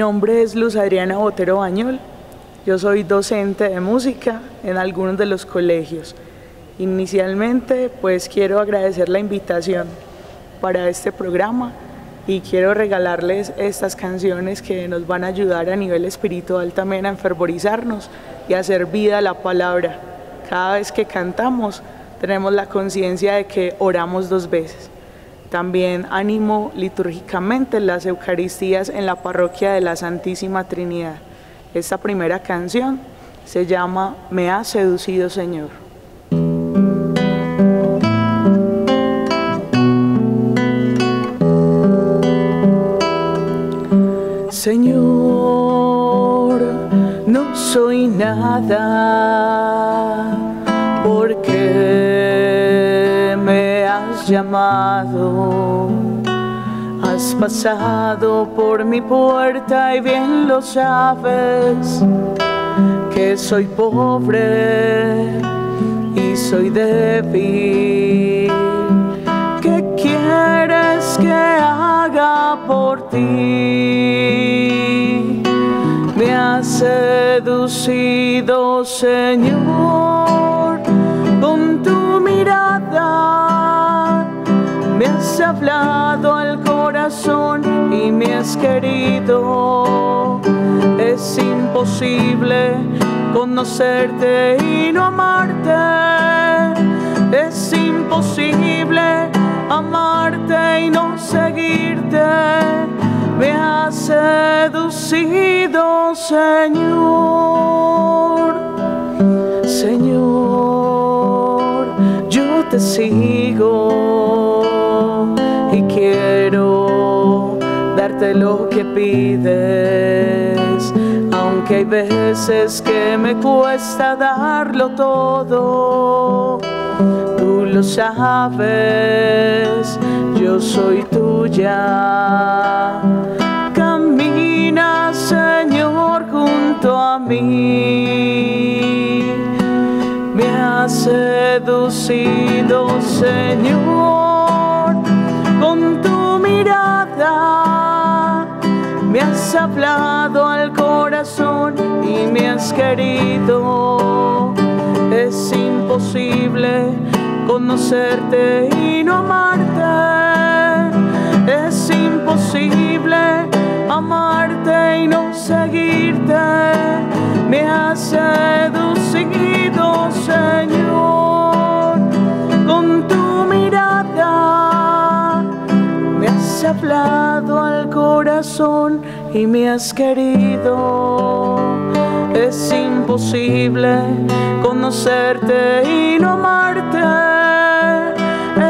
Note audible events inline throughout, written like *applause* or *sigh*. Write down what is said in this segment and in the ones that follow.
nombre es Luz Adriana Botero Bañol. Yo soy docente de música en algunos de los colegios. Inicialmente, pues quiero agradecer la invitación para este programa y quiero regalarles estas canciones que nos van a ayudar a nivel espiritual también a enfervorizarnos y a hacer vida a la palabra. Cada vez que cantamos tenemos la conciencia de que oramos dos veces. También animo litúrgicamente las Eucaristías en la parroquia de la Santísima Trinidad. Esta primera canción se llama Me ha seducido Señor. Señor, no soy nada llamado. Has pasado por mi puerta y bien lo sabes que soy pobre y soy débil. ¿Qué quieres que haga por ti? Me has seducido, Señor, con tu mirada. Hablado al corazón y me has querido. Es imposible conocerte y no amarte. Es imposible amarte y no seguirte. Me has seducido, Señor. Señor, yo te sigo quiero darte lo que pides, aunque hay veces que me cuesta darlo todo. Tú lo sabes, yo soy tuya. Camina, Señor, junto a mí. Me has seducido, Señor, con tu Me has hablado al corazón y me has querido. Es imposible conocerte y no amarte. Es imposible amarte y no seguirte. Me has seducido, Señor, hablado al corazón y me has querido. Es imposible conocerte y no amarte.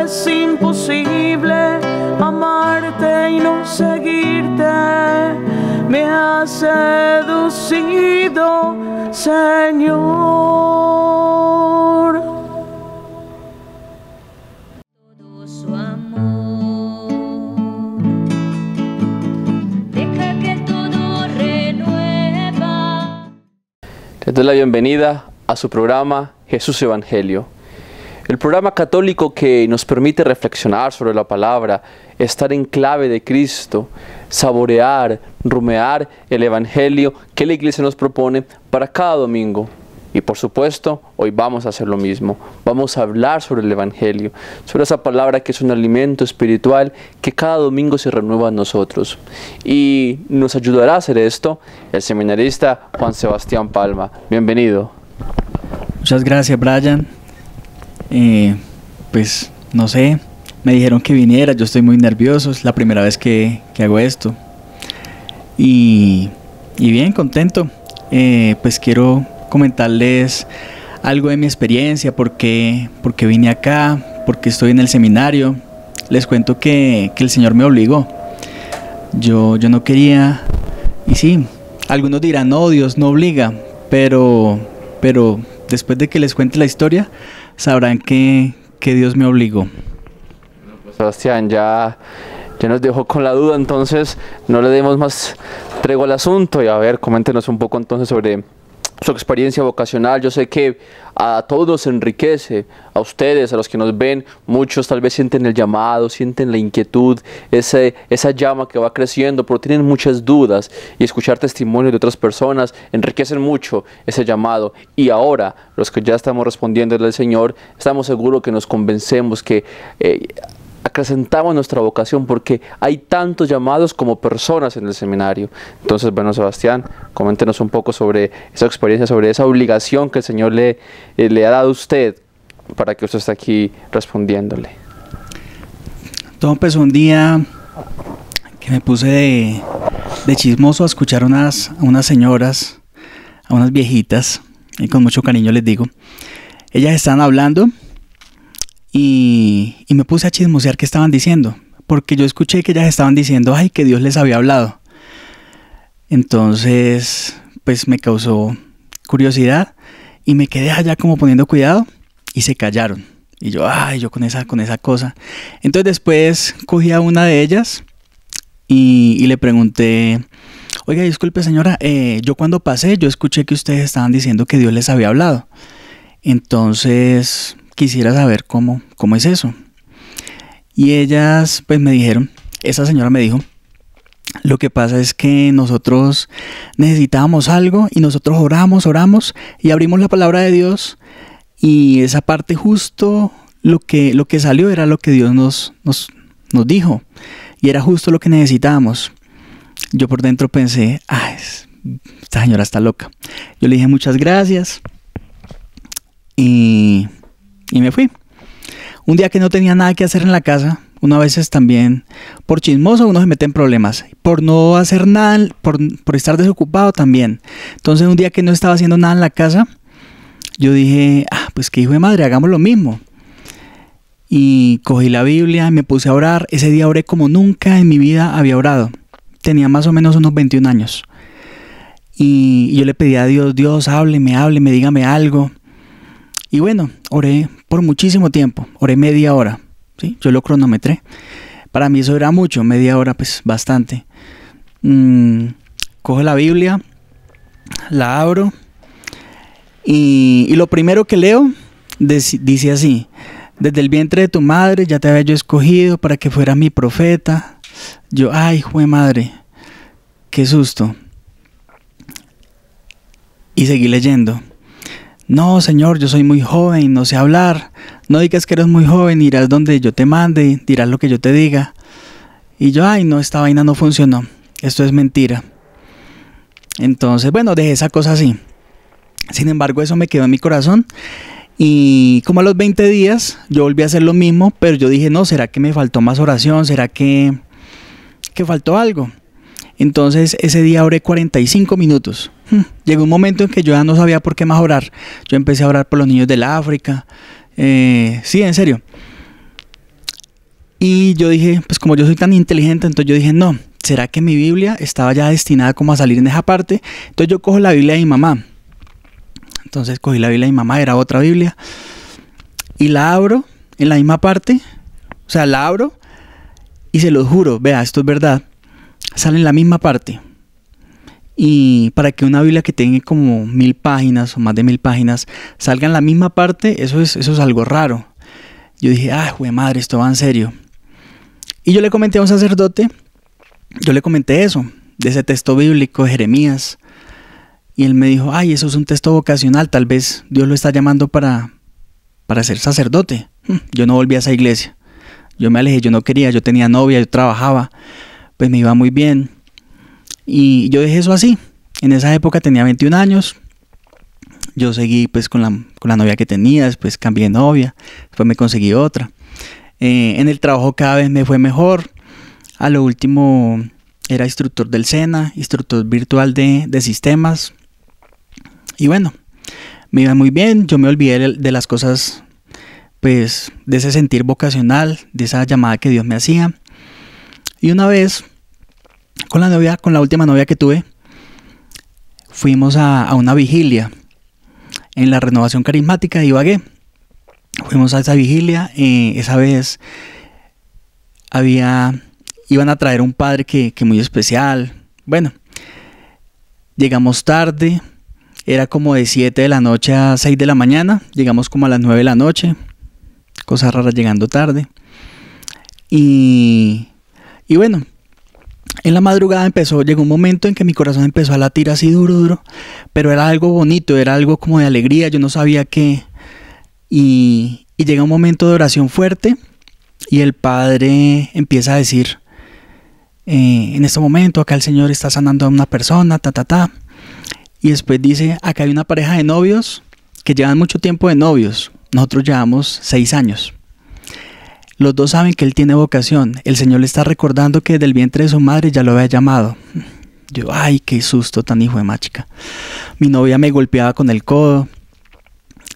Es imposible amarte y no seguirte. Me has seducido, Señor. Les doy la bienvenida a su programa Jesús Evangelio. El programa católico que nos permite reflexionar sobre la palabra, estar en clave de Cristo, saborear, rumear el Evangelio que la iglesia nos propone para cada domingo. Y por supuesto, hoy vamos a hacer lo mismo. Vamos a hablar sobre el Evangelio, sobre esa palabra que es un alimento espiritual que cada domingo se renueva en nosotros. Y nos ayudará a hacer esto el seminarista Juan Sebastián Palma. Bienvenido. Muchas gracias, Brian. Eh, pues no sé, me dijeron que viniera, yo estoy muy nervioso, es la primera vez que, que hago esto. Y, y bien, contento. Eh, pues quiero comentarles algo de mi experiencia, por qué, vine acá, por qué estoy en el seminario. Les cuento que, que el Señor me obligó. Yo, yo no quería, y sí, algunos dirán, no, Dios no obliga, pero, pero después de que les cuente la historia, sabrán que, que Dios me obligó. Sebastián ya, ya nos dejó con la duda, entonces no le demos más tregua al asunto y a ver, coméntenos un poco entonces sobre su experiencia vocacional. Yo sé que a todos nos enriquece, a ustedes, a los que nos ven, muchos tal vez sienten el llamado, sienten la inquietud, ese, esa llama que va creciendo, pero tienen muchas dudas y escuchar testimonios de otras personas enriquecen mucho ese llamado. Y ahora, los que ya estamos respondiendo al Señor, estamos seguros que nos convencemos que... eh, acrecentamos nuestra vocación porque hay tantos llamados como personas en el seminario. Entonces, bueno, Sebastián, coméntenos un poco sobre esa experiencia, sobre esa obligación que el Señor le, eh, le ha dado a usted para que usted esté aquí respondiéndole. Todo empezó un día que me puse de, chismoso a escuchar unas, a unas señoras, a unas viejitas, y con mucho cariño les digo. Ellas estaban hablando y, me puse a chismosear qué estaban diciendo, porque yo escuché que ellas estaban diciendo, ay, que Dios les había hablado. Entonces, pues me causó curiosidad y me quedé allá como poniendo cuidado y se callaron. Y yo, ay, yo con esa, con esa cosa. Entonces después cogí a una de ellas y, y le pregunté, oiga, disculpe señora, eh, yo cuando pasé, yo escuché que ustedes estaban diciendo que Dios les había hablado. Entonces quisiera saber cómo, cómo es eso. Y ellas pues me dijeron, esa señora me dijo, lo que pasa es que nosotros necesitábamos algo y nosotros oramos, oramos y abrimos la palabra de Dios y esa parte justo lo que, lo que salió era lo que Dios nos, nos, nos dijo y era justo lo que necesitábamos. Yo por dentro pensé, ah, es- esta señora está loca. Yo le dije muchas gracias y, y me fui. Un día que no tenía nada que hacer en la casa, uno a veces también, por chismoso, uno se mete en problemas. Por no hacer nada, por, por estar desocupado también. Entonces, un día que no estaba haciendo nada en la casa, yo dije, ah, pues que hijo de madre, hagamos lo mismo. Y cogí la Biblia, me puse a orar. Ese día oré como nunca en mi vida había orado. Tenía más o menos unos 21 años. Y yo le pedí a Dios, Dios, hábleme, hábleme, dígame algo. Y bueno, oré por muchísimo tiempo, oré media hora, ¿sí? Yo lo cronometré. Para mí eso era mucho, media hora pues bastante. Mm, cojo la Biblia, la abro y, lo primero que leo dice así, desde el vientre de tu madre ya te había yo escogido para que fuera mi profeta. Yo, ay, jue madre, qué susto. Y seguí leyendo. No, Señor, yo soy muy joven, no sé hablar. No digas que eres muy joven, irás donde yo te mande, dirás lo que yo te diga. Y yo, ay, no, esta vaina no funcionó. Esto es mentira. Entonces, bueno, dejé esa cosa así. Sin embargo, eso me quedó en mi corazón. Y como a los 20 días, yo volví a hacer lo mismo, pero yo dije, no, ¿será que me faltó más oración? ¿Será que, que faltó algo? Entonces ese día oré 45 minutos. Hmm, Llegó un momento en que yo ya no sabía por qué más orar. Yo empecé a orar por los niños del África. Eh, sí, en serio. Y yo dije, pues como yo soy tan inteligente, entonces yo dije, no, ¿será que mi Biblia estaba ya destinada como a salir en esa parte? Entonces yo cojo la Biblia de mi mamá. Entonces cogí la Biblia de mi mamá, era otra Biblia. Y la abro en la misma parte. O sea, la abro y se los juro, vea, esto es verdad sale en la misma parte. Y para que una Biblia que tenga como mil páginas o más de mil páginas salga en la misma parte, eso es, eso es algo raro. Yo dije, ah, jue madre, esto va en serio. Y yo le comenté a un sacerdote, yo le comenté eso, de ese texto bíblico Jeremías. Y él me dijo, ay, eso es un texto vocacional, tal vez Dios lo está llamando para, para ser sacerdote. Hmm, Yo no volví a esa iglesia. Yo me alejé, yo no quería, yo tenía novia, yo trabajaba pues me iba muy bien. Y yo dejé eso así. En esa época tenía 21 años. Yo seguí pues con la, con la novia que tenía, después cambié de novia, después me conseguí otra. Eh, en el trabajo cada vez me fue mejor. A lo último era instructor del SENA, instructor virtual de, de sistemas. Y bueno, me iba muy bien. Yo me olvidé de, de las cosas, pues, de ese sentir vocacional, de esa llamada que Dios me hacía. Y una vez, con la novia, con la última novia que tuve, fuimos a, a una vigilia en la renovación carismática de Ibagué. Fuimos a esa vigilia, eh, esa vez había, iban a traer un padre que, que muy especial. Bueno, llegamos tarde, Era como de 7 de la noche a 6 de la mañana. Llegamos como a las 9 de la noche. Cosas raras llegando tarde. Y, y bueno, en la madrugada empezó, llegó un momento en que mi corazón empezó a latir así duro, duro. Pero era algo bonito, era algo como de alegría. Yo no sabía qué. Y, y llega un momento de oración fuerte. Y el padre empieza a decir, eh, en este momento acá el Señor está sanando a una persona, ta, ta, ta. Y después dice, acá hay una pareja de novios que llevan mucho tiempo de novios. Nosotros llevamos seis años. Los dos saben que él tiene vocación. El Señor le está recordando que del vientre de su madre ya lo había llamado. Yo, ay, qué susto tan hijo de machica. Mi novia me golpeaba con el codo.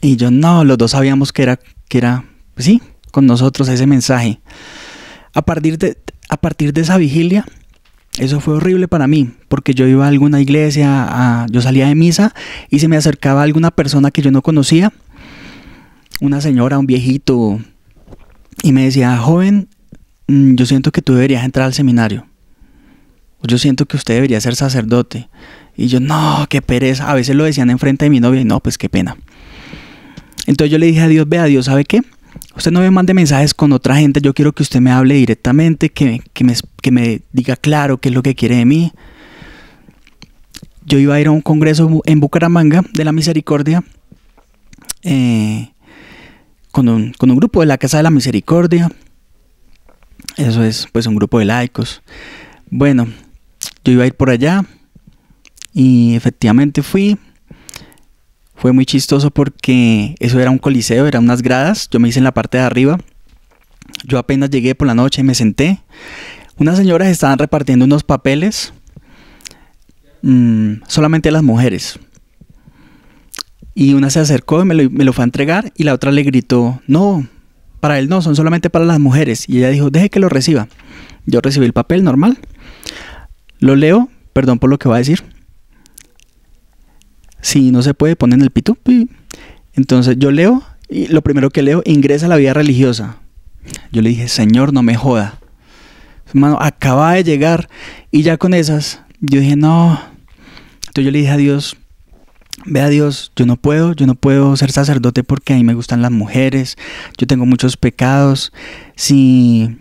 Y yo, no, los dos sabíamos que era, que era, pues sí, con nosotros ese mensaje. A partir de, a partir de esa vigilia, eso fue horrible para mí, porque yo iba a alguna iglesia, yo salía de misa y se me acercaba alguna persona que yo no conocía, una señora, un viejito, y me decía, joven, mm, yo siento que tú deberías entrar al seminario. Yo siento que usted debería ser sacerdote. Y yo, no, qué pereza. A veces lo decían enfrente de mi novia y no, pues qué pena. Entonces yo le dije a Dios, vea Dios, ¿sabe qué? Usted no me mande mensajes con otra gente, yo quiero que usted me hable directamente, que, que me, que me diga claro qué es lo que quiere de mí. Yo iba a ir a un congreso en Bucaramanga de la Misericordia eh, con, un, con un grupo de la Casa de la Misericordia. Eso es pues un grupo de laicos. Bueno, yo iba a ir por allá y efectivamente fui. Fue muy chistoso porque eso era un coliseo, eran unas gradas. Yo me hice en la parte de arriba. Yo apenas llegué por la noche y me senté. Unas señoras estaban repartiendo unos papeles mm, solamente las mujeres. Y una se acercó y me lo, fue a entregar y la otra le gritó, no, para él no, son solamente para las mujeres. Y ella dijo, deje que lo reciba. Yo recibí el papel normal. Lo leo, perdón por lo que va a decir. Si no se puede, ponen el pito. pi. Entonces yo leo y lo primero que leo, ingresa a la vida religiosa. Yo le dije, Señor, no me joda. Hermano, acaba de llegar y ya con esas, yo dije, no. Entonces yo le dije a Dios, ve a Dios, yo no puedo, yo no puedo ser sacerdote porque a mí me gustan las mujeres, yo tengo muchos pecados. Si,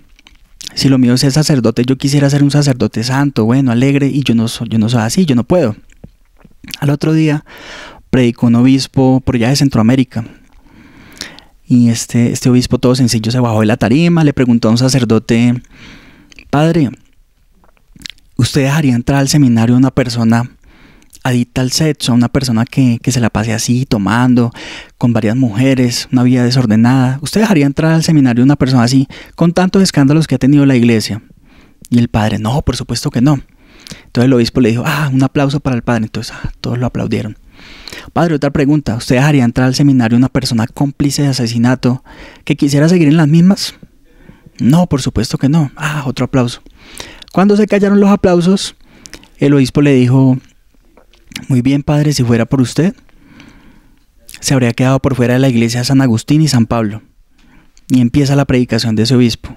si lo mío es ser sacerdote, yo quisiera ser un sacerdote santo, bueno, alegre, y yo no soy, yo no soy así, yo no puedo. Al otro día predicó un obispo por allá de Centroamérica. Y este, este obispo todo sencillo se bajó de la tarima, le preguntó a un sacerdote, padre, ¿usted dejaría entrar al seminario a una persona adicta al sexo, a una persona que, que se la pase así, tomando, con varias mujeres, una vida desordenada? ¿Usted dejaría entrar al seminario una persona así, con tantos escándalos que ha tenido la iglesia? Y el padre, no, por supuesto que no. Entonces el obispo le dijo, ah, un aplauso para el padre. Entonces ah, todos lo aplaudieron. Padre, otra pregunta. ¿Usted dejaría entrar al seminario una persona cómplice de asesinato que quisiera seguir en las mismas? No, por supuesto que no. Ah, otro aplauso. Cuando se callaron los aplausos, el obispo le dijo, muy bien, padre, si fuera por usted, se habría quedado por fuera de la iglesia de San Agustín y San Pablo. Y empieza la predicación de ese obispo.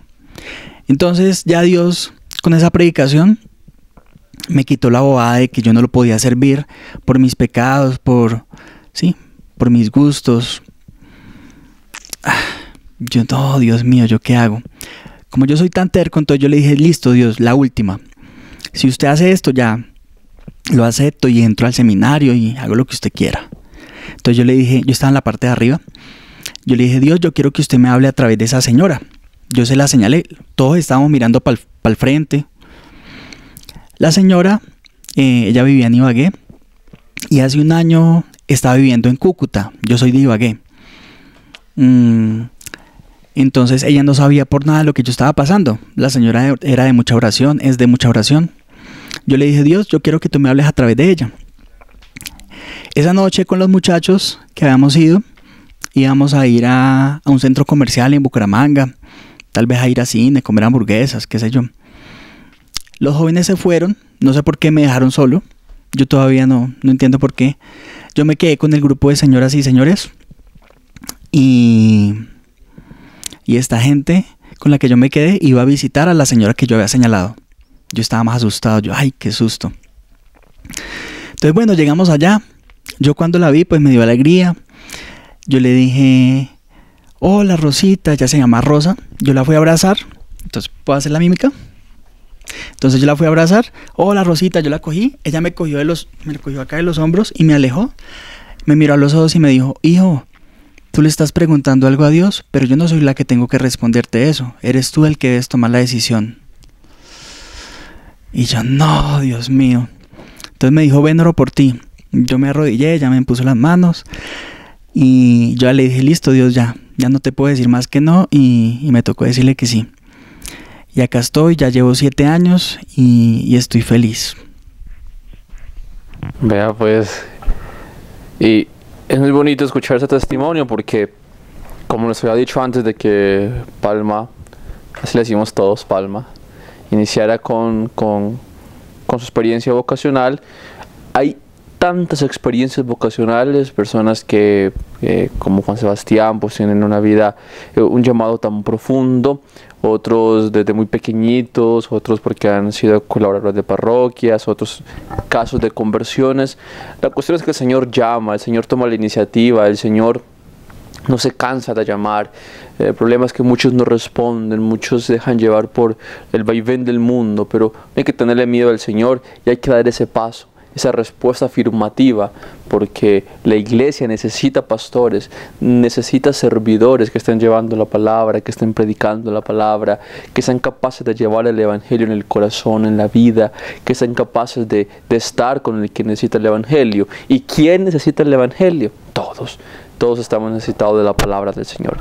Entonces ya Dios, con esa predicación, me quitó la bobada de que yo no lo podía servir por mis pecados, por, sí, por mis gustos. Ah, Yo, no, Dios mío, ¿yo qué hago? Como yo soy tan terco, entonces yo le dije, listo, Dios, la última. Si usted hace esto, ya lo acepto y entro al seminario y hago lo que usted quiera. Entonces yo le dije, yo estaba en la parte de arriba, yo le dije, Dios, yo quiero que usted me hable a través de esa señora. Yo se la señalé, todos estábamos mirando para el frente. La señora, eh, ella vivía en Ibagué y hace un año estaba viviendo en Cúcuta. Yo soy de Ibagué. Mm, entonces ella no sabía por nada lo que yo estaba pasando. La señora era de mucha oración, es de mucha oración. Yo le dije, Dios, yo quiero que tú me hables a través de ella. Esa noche con los muchachos que habíamos ido, íbamos a ir a, un centro comercial en Bucaramanga, tal vez a ir a cine, comer hamburguesas, qué sé yo. Los jóvenes se fueron, no sé por qué me dejaron solo, yo todavía no, no entiendo por qué. Yo me quedé con el grupo de señoras y señores y, y esta gente con la que yo me quedé iba a visitar a la señora que yo había señalado. Yo estaba más asustado, yo, ay, qué susto. Entonces, bueno, llegamos allá. Yo cuando la vi, pues me dio alegría. Yo le dije, hola Rosita, ya se llama Rosa. Yo la fui a abrazar. Entonces, ¿puedo hacer la mímica? Entonces yo la fui a abrazar. Hola Rosita, yo la cogí. Ella me cogió de los, me cogió acá de los hombros y me alejó. Me miró a los ojos y me dijo, hijo, tú le estás preguntando algo a Dios, pero yo no soy la que tengo que responderte eso. Eres tú el que debes tomar la decisión. Y yo, no, Dios mío. Entonces me dijo, ven, oro por ti. Yo me arrodillé, ella me puso las manos. Y yo le dije, listo, Dios, ya. Ya no te puedo decir más que no. Y, me tocó decirle que sí. Y acá estoy, ya llevo siete años y, y estoy feliz. Vea, pues. Y es muy bonito escuchar ese testimonio porque, como les había dicho antes de que Palma, así le decimos todos, Palma, iniciara con, con, con su experiencia vocacional, hay tantas experiencias vocacionales, personas que, eh, como Juan Sebastián, pues tienen una vida, eh, un llamado tan profundo, otros desde muy pequeñitos, otros porque han sido colaboradores de parroquias, otros casos de conversiones. La cuestión es que el Señor llama, el Señor toma la iniciativa, el Señor no se cansa de llamar. El problema es que muchos no responden, muchos se dejan llevar por el vaivén del mundo, pero hay que tenerle miedo al Señor y hay que dar ese paso esa respuesta afirmativa, porque la iglesia necesita pastores, necesita servidores que estén llevando la palabra, que estén predicando la palabra, que sean capaces de llevar el Evangelio en el corazón, en la vida, que sean capaces de, de estar con el que necesita el Evangelio. ¿Y quién necesita el Evangelio? Todos. Todos estamos necesitados de la palabra del Señor.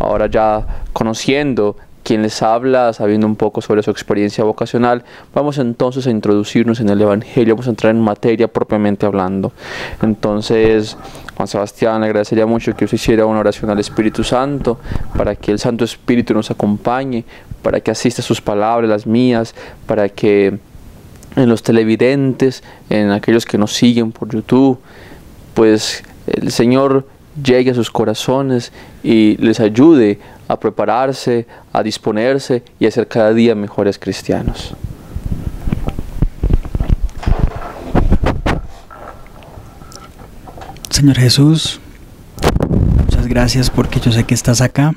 Ahora ya conociendo quien les habla, sabiendo un poco sobre su experiencia vocacional, vamos entonces a introducirnos en el Evangelio, vamos a entrar en materia propiamente hablando. Entonces, Juan Sebastián, le agradecería mucho que usted hiciera una oración al Espíritu Santo, para que el Santo Espíritu nos acompañe, para que asista sus palabras, las mías, para que en los televidentes, en aquellos que nos siguen por YouTube, pues el Señor llegue a sus corazones y les ayude a prepararse, a disponerse y a ser cada día mejores cristianos. Señor Jesús, muchas gracias porque yo sé que estás acá.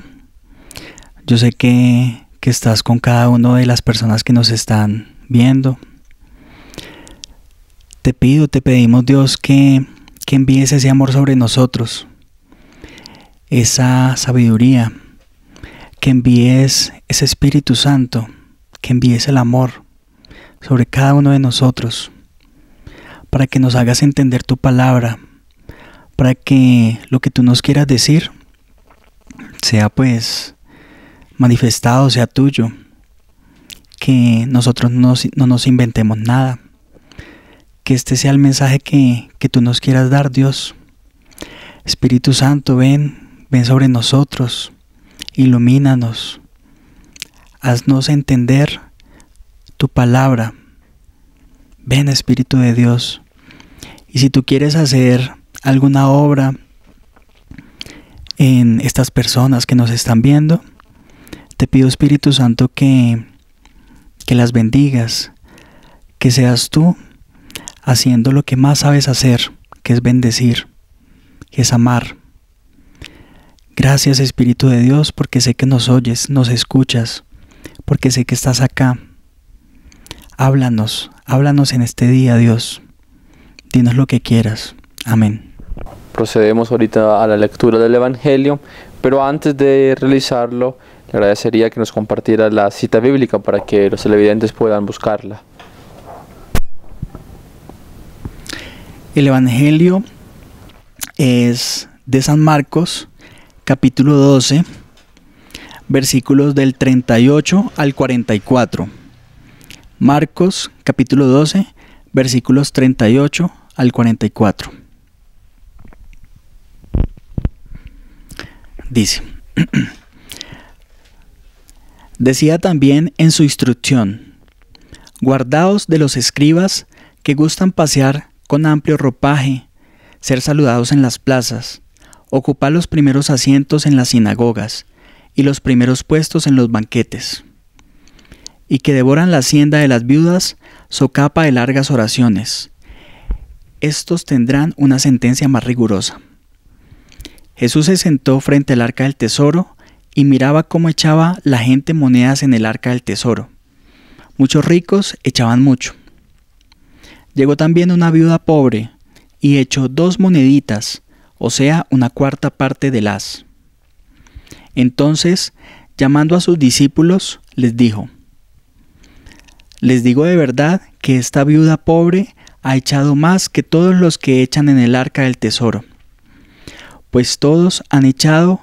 Yo sé que, que estás con cada una de las personas que nos están viendo. Te pido, te pedimos Dios que, que envíes ese amor sobre nosotros, esa sabiduría, que envíes ese Espíritu Santo, que envíes el amor sobre cada uno de nosotros, para que nos hagas entender tu palabra, para que lo que tú nos quieras decir sea pues manifestado, sea tuyo, que nosotros no, no nos inventemos nada, que este sea el mensaje que, que tú nos quieras dar, Dios. Espíritu Santo, ven, ven sobre nosotros, ilumínanos, haznos entender tu palabra. Ven Espíritu de Dios. Y si tú quieres hacer alguna obra en estas personas que nos están viendo, te pido Espíritu Santo que, que las bendigas, que seas tú haciendo lo que más sabes hacer, que es bendecir, que es amar. Gracias Espíritu de Dios porque sé que nos oyes, nos escuchas, porque sé que estás acá. Háblanos, háblanos en este día, Dios. Dinos lo que quieras. Amén. Procedemos ahorita a la lectura del Evangelio, pero antes de realizarlo, le agradecería que nos compartiera la cita bíblica para que los televidentes puedan buscarla. El Evangelio es de San Marcos, capítulo 12, versículos del 38 al 44. Marcos, capítulo 12, versículos 38 al 44. Dice, *clears throat* decía también en su instrucción, guardaos de los escribas que gustan pasear con amplio ropaje, ser saludados en las plazas, ocupar los primeros asientos en las sinagogas y los primeros puestos en los banquetes, y que devoran la hacienda de las viudas, socapa de largas oraciones, estos tendrán una sentencia más rigurosa. Jesús se sentó frente al arca del tesoro y miraba cómo echaba la gente monedas en el arca del tesoro. Muchos ricos echaban mucho. Llegó también una viuda pobre y echó dos moneditas, o sea, una cuarta parte de las. Entonces, llamando a sus discípulos, les dijo, Les digo de verdad que esta viuda pobre ha echado más que todos los que echan en el arca del tesoro, pues todos han echado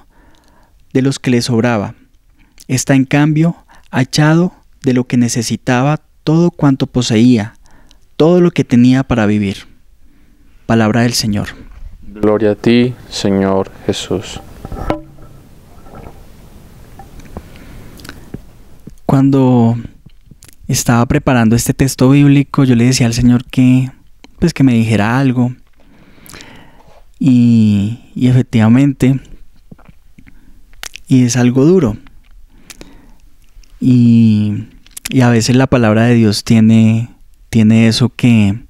de los que les sobraba. Esta en cambio ha echado de lo que necesitaba todo cuanto poseía, todo lo que tenía para vivir. Palabra del Señor. Gloria a ti, Señor Jesús. Cuando estaba preparando este texto bíblico, yo le decía al Señor que pues que me dijera algo. Y, y efectivamente, y es algo duro. Y, y, a veces la palabra de Dios tiene, tiene eso que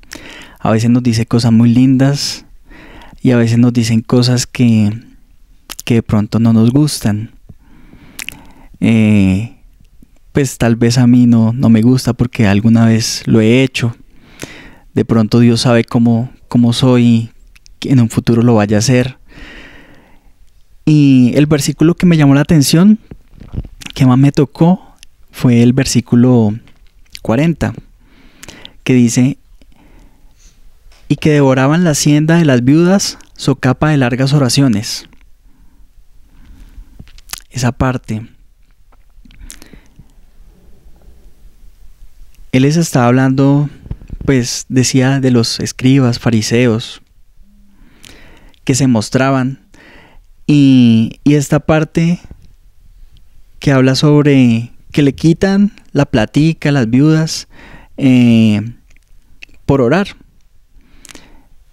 a veces nos dice cosas muy lindas y a veces nos dicen cosas que, que de pronto no nos gustan. Eh, pues tal vez a mí no, no me gusta porque alguna vez lo he hecho. De pronto Dios sabe cómo, cómo soy y en un futuro lo vaya a hacer. Y el versículo que me llamó la atención, que más me tocó, fue el versículo 40, que dice, y que devoraban la hacienda de las viudas, socapa de largas oraciones. Esa parte. Él les estaba hablando, pues decía de los escribas, fariseos, que se mostraban. Y, y esta parte que habla sobre que le quitan la platica a las viudas eh, por orar.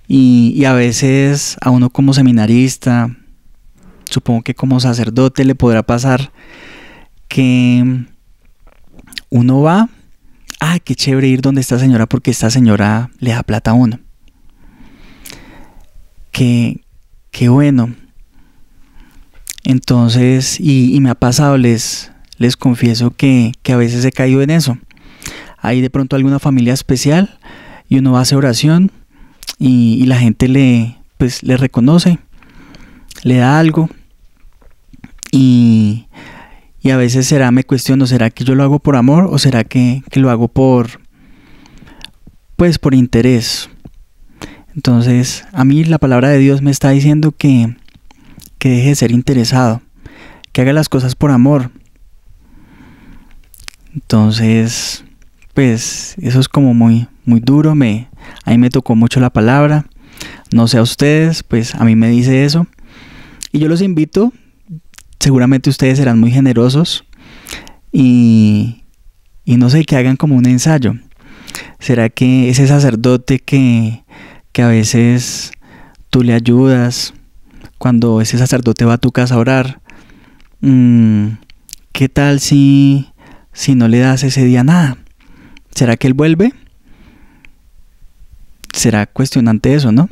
Y, a veces a uno como seminarista, supongo que como sacerdote le podrá pasar que uno va ah, qué chévere ir donde esta señora porque esta señora le da plata a uno. Qué, qué bueno. Entonces, y, y, me ha pasado, les, les confieso que, que, a veces he caído en eso. Hay de pronto alguna familia especial y uno hace oración y, la gente le, pues, le reconoce, le da algo y, y a veces será, me cuestiono, ¿será que yo lo hago por amor o será que, que lo hago por, pues por interés? Entonces, a mí la palabra de Dios me está diciendo que, que deje de ser interesado, que haga las cosas por amor. Entonces, pues eso es como muy, muy duro, me, a mí me tocó mucho la palabra. No sé a ustedes, pues a mí me dice eso. Y yo los invito seguramente ustedes serán muy generosos y, y no sé, que hagan como un ensayo. ¿Será que ese sacerdote que, que a veces tú le ayudas, cuando ese sacerdote va a tu casa a orar, mmm, ¿qué tal si, si no le das ese día nada? ¿Será que él vuelve? Será cuestionante eso, ¿no?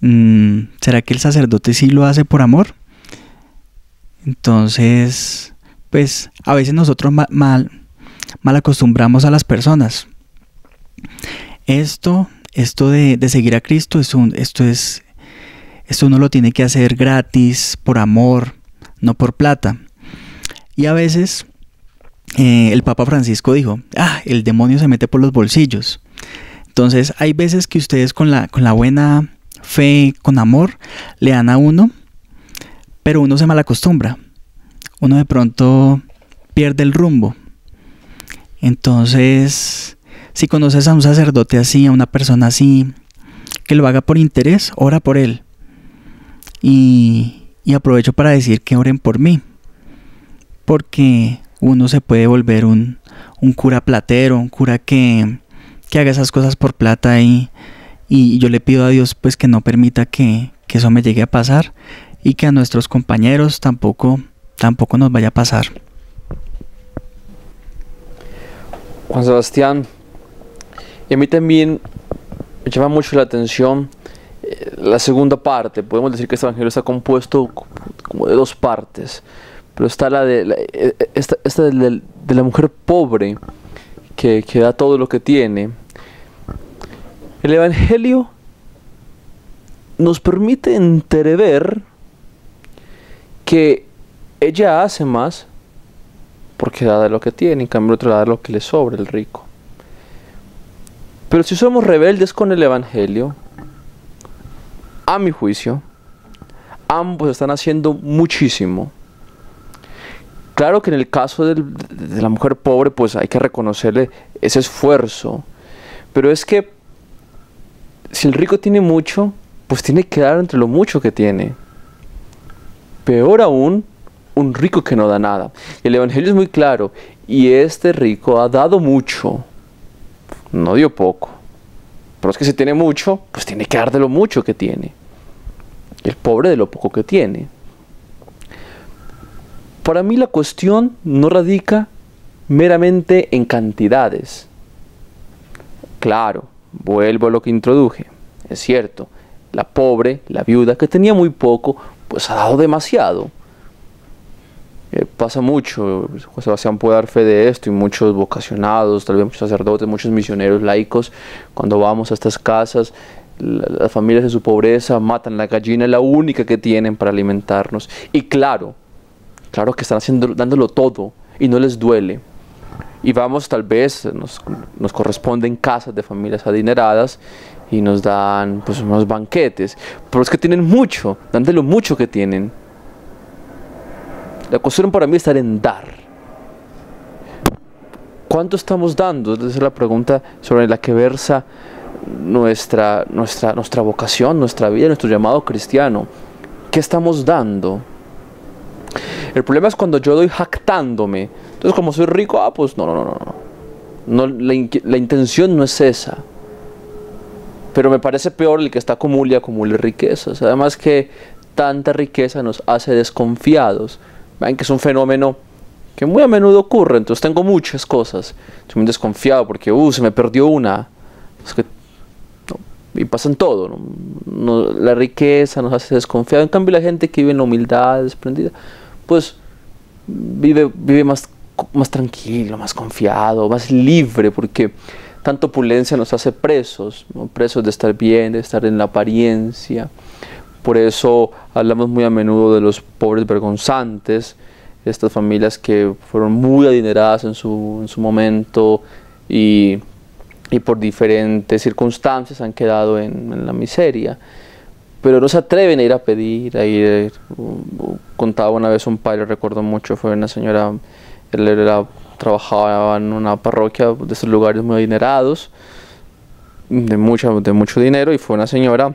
Mm, ¿Será que el sacerdote sí lo hace por amor? Entonces, pues a veces nosotros mal, mal, acostumbramos a las personas. Esto, esto de, de seguir a Cristo, es un, esto es, esto uno lo tiene que hacer gratis, por amor, no por plata. Y a veces eh, el Papa Francisco dijo, ah, el demonio se mete por los bolsillos. Entonces hay veces que ustedes con la, con la buena fe, con amor, le dan a uno pero uno se malacostumbra. Uno de pronto pierde el rumbo. Entonces, si conoces a un sacerdote así, a una persona así, que lo haga por interés, ora por él. Y, y aprovecho para decir que oren por mí. Porque uno se puede volver un, un cura platero, un cura que, que, haga esas cosas por plata y, y yo le pido a Dios pues que no permita que, que eso me llegue a pasar y que a nuestros compañeros tampoco, tampoco nos vaya a pasar. Juan Sebastián, y a mí también me llama mucho la atención eh, la segunda parte. Podemos decir que este evangelio está compuesto como de dos partes. Pero está la de la, eh, esta, esta de, de la mujer pobre que, que da todo lo que tiene. El evangelio nos permite entrever que ella hace más porque da de lo que tiene, en cambio el otro da de lo que le sobra, el rico. Pero si somos rebeldes con el Evangelio, a mi juicio, ambos están haciendo muchísimo. Claro que en el caso de la mujer pobre, pues hay que reconocerle ese esfuerzo. Pero es que si el rico tiene mucho, pues tiene que dar entre lo mucho que tiene. Peor aún, un rico que no da nada. El Evangelio es muy claro. Y este rico ha dado mucho, no dio poco. Pero es que si tiene mucho, pues tiene que dar de lo mucho que tiene. El pobre de lo poco que tiene. Para mí la cuestión no radica meramente en cantidades. Claro, vuelvo a lo que introduje. Es cierto, la pobre, la viuda, que tenía muy poco, pues ha dado demasiado. Eh, pasa mucho, José Sebastián puede dar fe de esto y muchos vocacionados, tal vez muchos sacerdotes, muchos misioneros laicos, cuando vamos a estas casas, la- las familias de su pobreza matan la gallina, la única que tienen para alimentarnos. Y claro, claro que están haciendo, dándolo todo y no les duele. Y vamos, tal vez, nos, nos corresponden casas de familias adineradas y nos dan pues unos banquetes. Pero es que tienen mucho, dan de lo mucho que tienen. La cuestión para mí es estar en dar. ¿Cuánto estamos dando? Esa es la pregunta sobre la que versa nuestra, nuestra, nuestra vocación, nuestra vida, nuestro llamado cristiano. ¿Qué estamos dando? El problema es cuando yo doy jactándome. Entonces, como soy rico, ah, pues no, no, no, no. no. la, intención no es esa. Pero me parece peor el que está acumule y acumule riquezas. Además que tanta riqueza nos hace desconfiados. Ven que es un fenómeno que muy a menudo ocurre. Entonces tengo muchas cosas. Estoy muy desconfiado porque, uh, se me perdió una. Es que no, y pasa en todo. la riqueza nos hace desconfiado. En cambio, la gente que vive en la humildad, desprendida, pues vive, vive más, más tranquilo, más confiado, más libre, porque tanta opulencia nos hace presos, presos de estar bien, de estar en la apariencia. Por eso hablamos muy a menudo de los pobres vergonzantes, estas familias que fueron muy adineradas en su, en su momento y, y por diferentes circunstancias han quedado en, la miseria pero no se atreven a ir a pedir, a ir, uh, contaba una vez un padre, recuerdo mucho, fue una señora, él era, trabajaba en una parroquia de esos lugares muy adinerados, de, mucha, de mucho dinero, y fue una señora,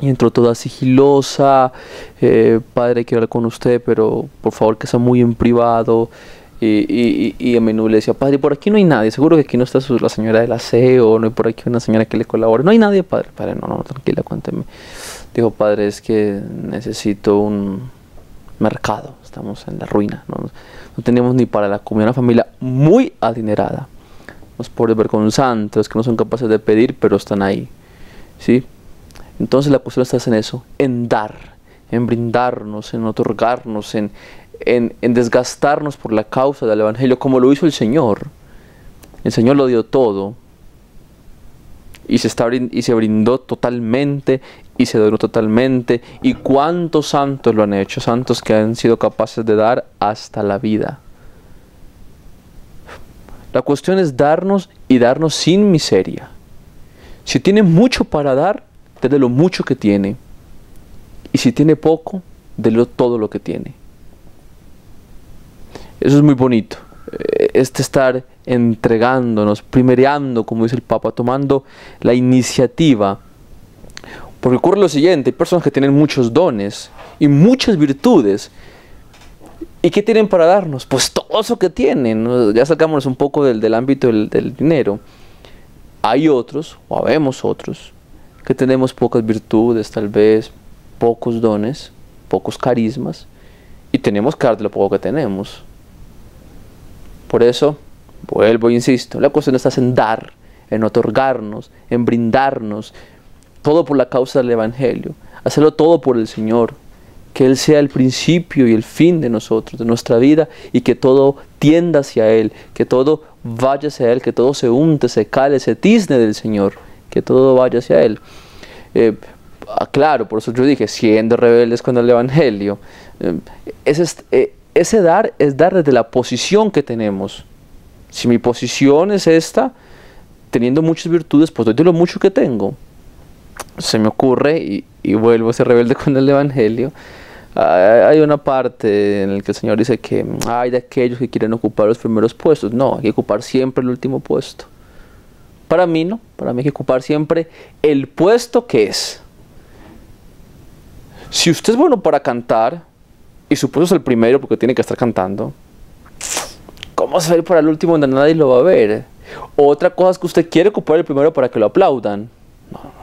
y entró toda sigilosa, eh, padre, quiero hablar con usted, pero por favor que sea muy en privado, y, y, y a menudo le decía, padre, por aquí no hay nadie, seguro que aquí no está su- la señora del aseo, no hay por aquí una señora que le colabore, no hay nadie, padre, padre, no, no, tranquila, cuénteme. Dijo, padre, es que necesito un mercado, estamos en la ruina, no, no tenemos ni para la comida, una familia muy adinerada, los pobres vergonzantes, los que no son capaces de pedir, pero están ahí, ¿sí? Entonces la cuestión está en eso, en dar, en brindarnos, en otorgarnos, en, en, en desgastarnos por la causa del Evangelio, como lo hizo el Señor. El Señor lo dio todo y se, está, y se brindó totalmente y se donó totalmente. ¿Y cuántos santos lo han hecho? Santos que han sido capaces de dar hasta la vida. La cuestión es darnos y darnos sin miseria. Si tiene mucho para dar, déle lo mucho que tiene. Y si tiene poco, déle todo lo que tiene. Eso es muy bonito. Eh, Este estar entregándonos, primereando, como dice el Papa, tomando la iniciativa. Porque ocurre lo siguiente, hay personas que tienen muchos dones y muchas virtudes. ¿Y qué tienen para darnos? Pues todo eso que tienen. Ya sacámonos un poco del, del ámbito del, del dinero. Hay otros, o habemos otros, que tenemos pocas virtudes, tal vez, pocos dones, pocos carismas, y tenemos que dar de lo poco que tenemos. Por eso, vuelvo e insisto, la cuestión está en dar, en otorgarnos, en brindarnos, todo por la causa del Evangelio, hacerlo todo por el Señor, que Él sea el principio y el fin de nosotros, de nuestra vida, y que todo tienda hacia Él, que todo vaya hacia Él, que todo se unte, se cale, se tizne del Señor, que todo vaya hacia Él. Eh, claro, por eso yo dije, siendo rebeldes con el Evangelio, eh, ese, eh, ese dar es dar desde la posición que tenemos. Si mi posición es esta, teniendo muchas virtudes, pues doy de lo mucho que tengo. Se me ocurre, y, y vuelvo a ser rebelde *laughs* con el Evangelio, hay una parte en la que el Señor dice que hay de aquellos que quieren ocupar los primeros puestos. No, hay que ocupar siempre el último puesto. Para mí no, para mí hay que ocupar siempre el puesto que es. Si usted es bueno para cantar, y su puesto es el primero porque tiene que estar cantando, ¿cómo se va a ir para el último donde nadie lo va a ver? Otra cosa es que usted quiere ocupar el primero para que lo aplaudan. No.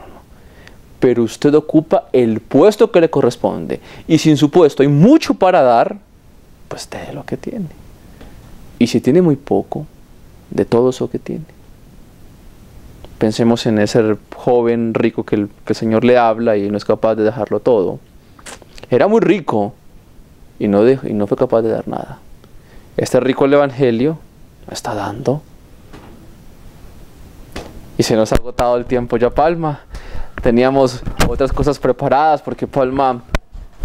Pero usted ocupa el puesto que le corresponde. Y si en su puesto hay mucho para dar, pues de lo que tiene. Y si tiene muy poco, de todo eso que tiene. Pensemos en ese joven rico que el, que Señor le habla y no es capaz de dejarlo todo. Era muy rico y no, dejó- y no fue capaz de dar nada. Este rico el Evangelio está dando. Y se nos ha agotado el tiempo ya, Palma. Teníamos otras cosas preparadas porque Palma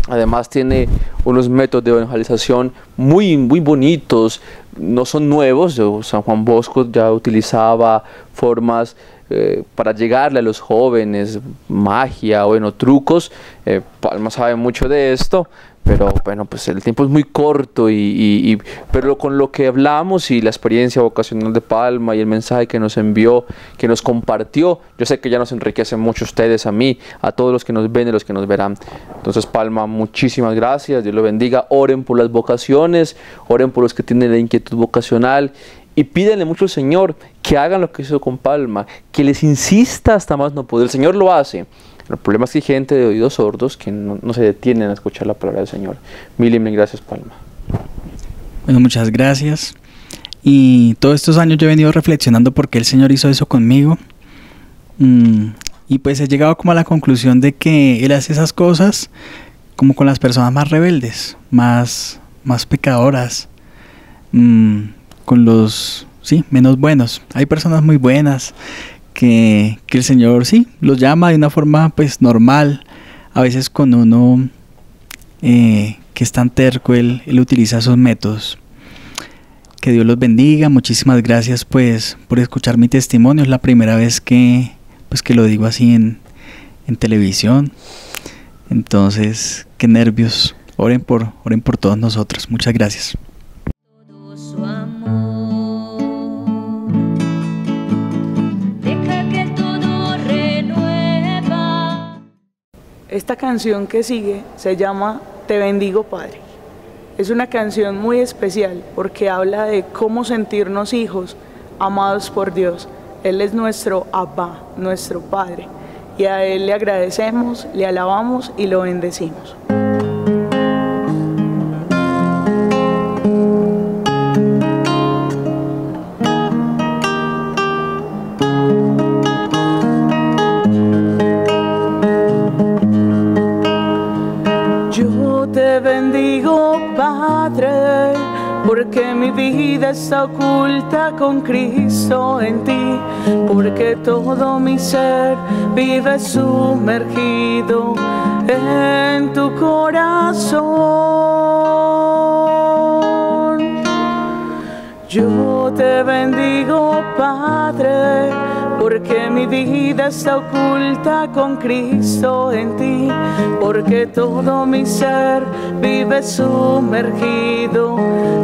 además tiene unos métodos de evangelización muy, muy bonitos. No son nuevos. San Juan Bosco ya utilizaba formas eh, para llegarle a los jóvenes, magia, bueno, trucos. Eh, Palma sabe mucho de esto. Pero bueno, pues el tiempo es muy corto y, y- pero con lo que hablamos y la experiencia vocacional de Palma y el mensaje que nos envió, que nos compartió, yo sé que ya nos enriquece mucho ustedes, a mí, a todos los que nos ven y los que nos verán. Entonces Palma, muchísimas gracias, Dios lo bendiga, oren por las vocaciones, oren por los que tienen la inquietud vocacional y pídenle mucho al Señor que hagan lo que hizo con Palma, que les insista hasta más no poder. El Señor lo hace. El problema es que hay gente de oídos sordos que no, se detienen a escuchar la palabra del Señor. Mil y mil gracias, Palma. Bueno, muchas gracias. Y todos estos años yo he venido reflexionando por qué el Señor hizo eso conmigo. Mm, y pues he llegado como a la conclusión de que Él hace esas cosas como con las personas más rebeldes, más, más pecadoras, mm, con los, sí, menos buenos. Hay personas muy buenas que, que el Señor, sí, los llama de una forma pues normal. A veces con uno eh, que es tan terco, él, él utiliza esos métodos. Que Dios los bendiga. Muchísimas gracias pues por escuchar mi testimonio. Es la primera vez que pues que lo digo así en, en televisión. Entonces, qué nervios. Oren por, oren por todos nosotros. Muchas gracias. Esta canción que sigue se llama Te bendigo Padre. Es una canción muy especial porque habla de cómo sentirnos hijos amados por Dios. Él es nuestro Abba, nuestro Padre. Y a Él le agradecemos, le alabamos y lo bendecimos. Vida está oculta con Cristo en ti, porque todo mi ser vive sumergido en tu corazón. Yo te bendigo, Padre, porque mi vida está oculta con Cristo en ti, porque todo mi ser vive sumergido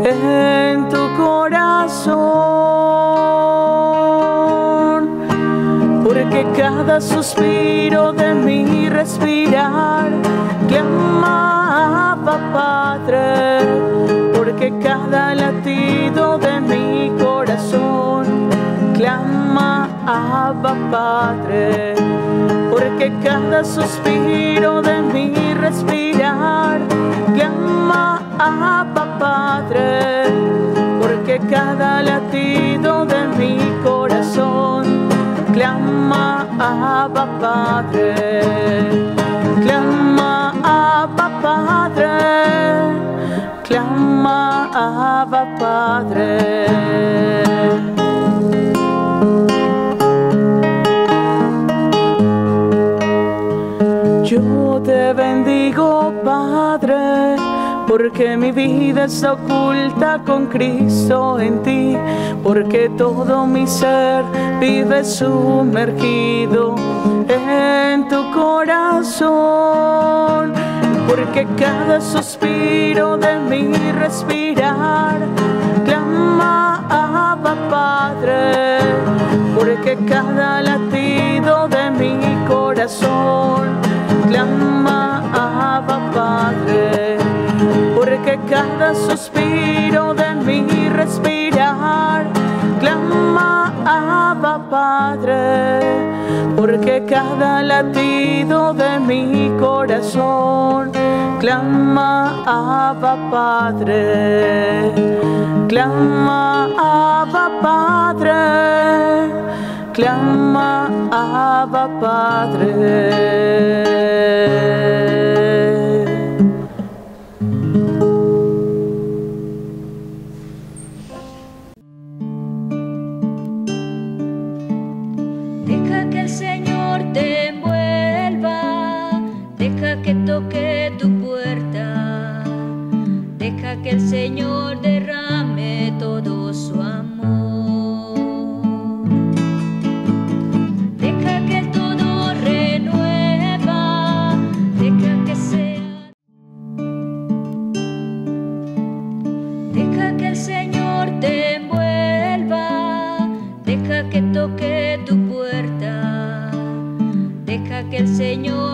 en tu corazón. Porque cada suspiro de mi respirar clama Abba Padre, porque cada latido de mi corazón clama Abba Padre, porque cada suspiro de mi respirar clama Abba Padre, vida está oculta con Cristo en ti, porque todo mi ser vive sumergido en tu corazón, porque cada suspiro de mi respirar clama Abba Padre, porque cada latido de mi corazón clama Abba Padre, cada suspiro de mi respirar clama Abba Padre, porque cada latido de mi corazón clama Abba Padre, clama Abba Padre clama Abba Padre. El Señor